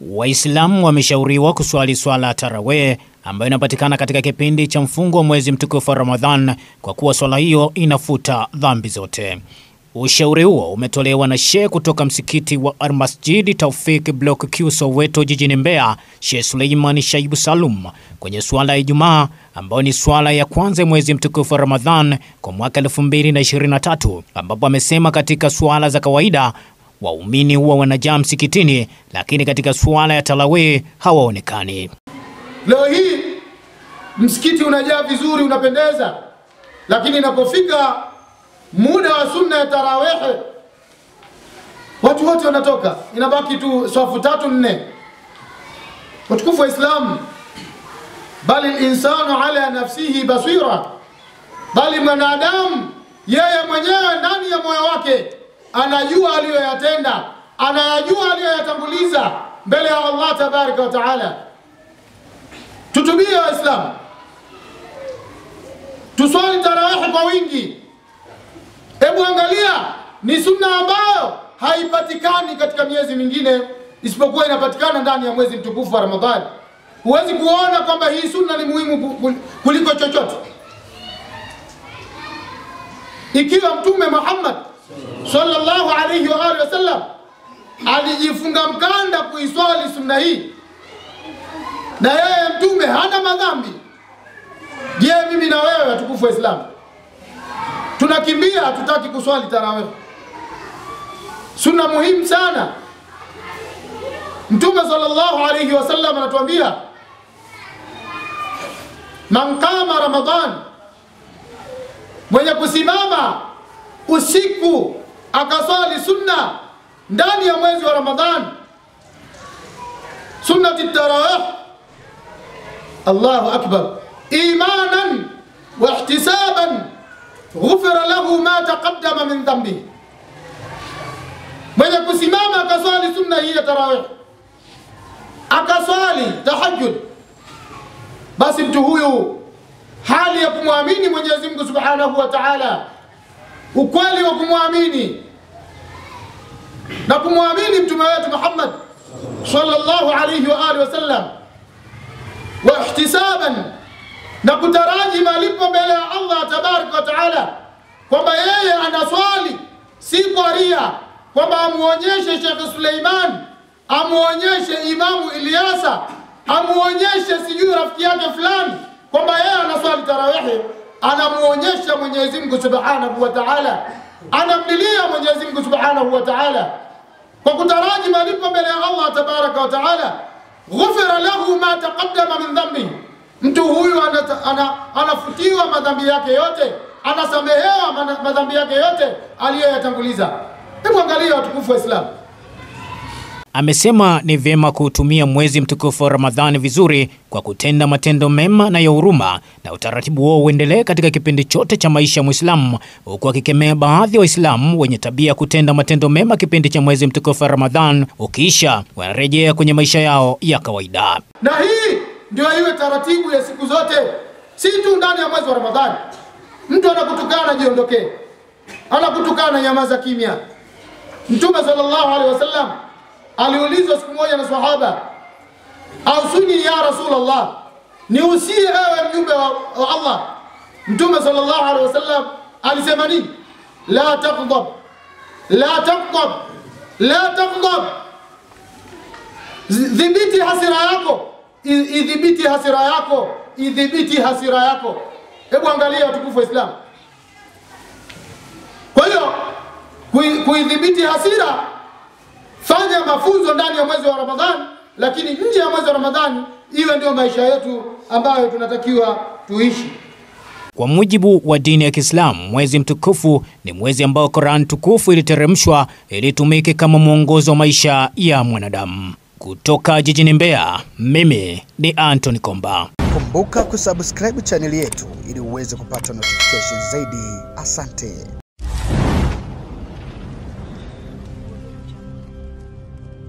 Waislamu wameshauriwa kuswali swala ya tarawih ambayo inapatikana katika kipindi cha mfungo wa mwezi mtukufu wa Ramadhan kwa kuwa swala hiyo inafuta dhambi zote. Ushauri huo umetolewa na Sheikh kutoka msikiti wa Almasjidi Taufik Block Q Soweto jijini Mbeya, Sheikh Suleiman Shaibu Salum kwenye swala ya Ijumaa ambayo ni swala ya kwanza mwezi mtukufu wa Ramadhan kwa mwaka 2023 ambapo amesema katika swala za kawaida waumini huwa wanajaa msikitini, lakini katika suala ya tarawih hawaonekani. Leo hii msikiti unajaa vizuri, unapendeza, lakini inapofika muda wa sunna ya tarawehe watu wote wanatoka, inabaki tu swafu tatu nne. Watukufu wa Islam, bali linsanu ala nafsihi basira, bali mwanadamu yeye mwenyewe ndani ya moyo wake anajua aliyoyatenda, anayajua aliyoyatanguliza mbele ya Allah tabaraka wa taala. Tutubie Waislamu, tuswali tarawihi kwa wingi. Hebu angalia, ni sunna ambayo haipatikani katika miezi mingine isipokuwa inapatikana ndani ya mwezi mtukufu wa Ramadhani. Huwezi kuona kwamba hii sunna ni muhimu kuliko chochote. Ikiwa Mtume Muhammad sallallahu alayhi wa alihi wasallam alijifunga mkanda kuiswali sunna hii, na yeye Mtume hana madhambi, je, mimi na wewe watukufu wa Islamu tunakimbia hatutaki kuswali tarawih. Sunna muhimu sana. Mtume sallallahu alayhi wasallam anatuambia man qama Ramadan, mwenye kusimama usiku akaswali sunna ndani ya mwezi wa Ramadhan, sunnati tarawih, Allahu akbar, imanan wa ihtisaban ghufira lahu ma taqaddama min dhambi, mwenye kusimama akaswali sunna hii ya tarawih, akaswali tahajjud, basi mtu huyu hali ya kumwamini Mwenyezi Mungu Subhanahu wa Ta'ala, ukweli wa kumwamini na kumwamini mtume wetu Muhammad sallallahu alayhi wa alihi wasallam, wa ihtisaban na kutaraji malipo mbele ya Allah tabaraka wa taala, kwamba yeye anaswali si kwa ria, kwamba amuonyeshe Sheikh Suleiman, amuonyeshe Imamu Ilyasa, amuonyeshe sijui rafiki yake fulani, kwamba yeye anaswali tarawihi. Anamuonyesha Mwenyezi Mungu subhanahu wa taala, anamlilia Mwenyezi Mungu subhanahu wa taala kwa kutaraji malipo mbele ya Allah tabaraka wa taala. Ghufira lahu ma taqaddama min dhambi mtu huyu ana, anafutiwa madhambi yake yote, anasamehewa madhambi yake yote aliyoyatanguliza. Hebu angalia watukufu wa Islam. Amesema ni vyema kuutumia mwezi mtukufu wa Ramadhani vizuri kwa kutenda matendo mema na ya huruma, na utaratibu huo uendelee katika kipindi chote cha maisha ya Muislamu, huku akikemea baadhi ya wa Waislamu wenye tabia ya kutenda matendo mema kipindi cha mwezi mtukufu wa Ramadhani ukiisha wanarejea kwenye maisha yao ya kawaida. Na hii ndio iwe taratibu ya siku zote, si tu ndani ya mwezi wa Ramadhani. Mtu anakutukana jiondokee, anakutukana nyamaza kimya. Mtume sallallahu alaihi wasallam aliulizwa siku moja na sahaba, ausuni ya Rasulullah, niusie ewe mjumbe wa, Allah. Mtume sallallahu alaihi wasallam alisema nini? La taghdab, la taghdab, la taghdab, dhibiti hasira yako idhibiti hasira yako, idhibiti hasira yako. Hebu angalia watukufu wa Islam. Kwa hiyo kuidhibiti hasira, mafunzo ndani ya mwezi wa Ramadhani, lakini nje ya mwezi wa Ramadhani iwe ndio maisha yetu ambayo tunatakiwa tuishi. Kwa mujibu wa dini ya Kiislamu, mwezi mtukufu ni mwezi ambao Qur'an tukufu iliteremshwa ili tumike kama mwongozo wa maisha ya mwanadamu. Kutoka jijini Mbeya, mimi ni Anthony Komba. Kumbuka kusubscribe chaneli yetu ili uweze kupata notification zaidi. Asante.